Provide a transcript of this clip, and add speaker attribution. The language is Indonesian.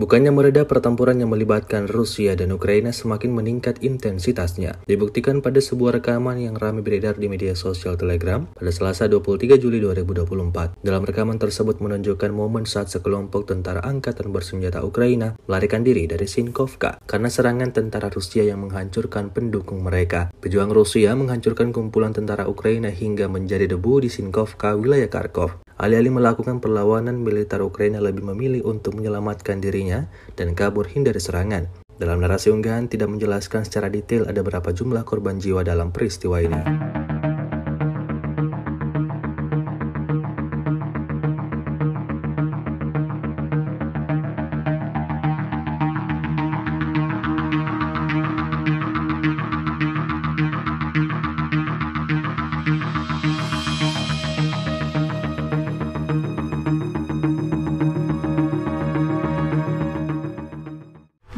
Speaker 1: Bukannya mereda pertempuran yang melibatkan Rusia dan Ukraina semakin meningkat intensitasnya. Dibuktikan pada sebuah rekaman yang ramai beredar di media sosial Telegram pada Selasa 23 Juli 2024. Dalam rekaman tersebut menunjukkan momen saat sekelompok tentara angkatan bersenjata Ukraina melarikan diri dari Sinkovka karena serangan tentara Rusia yang menghancurkan pendukung mereka. Pejuang Rusia menghancurkan kumpulan tentara Ukraina hingga menjadi debu di Sinkovka, wilayah Kharkov. Alih-alih melakukan perlawanan, militer Ukraina lebih memilih untuk menyelamatkan dirinya dan kabur hindari serangan. Dalam narasi unggahan tidak menjelaskan secara detail ada berapa jumlah korban jiwa dalam peristiwa ini.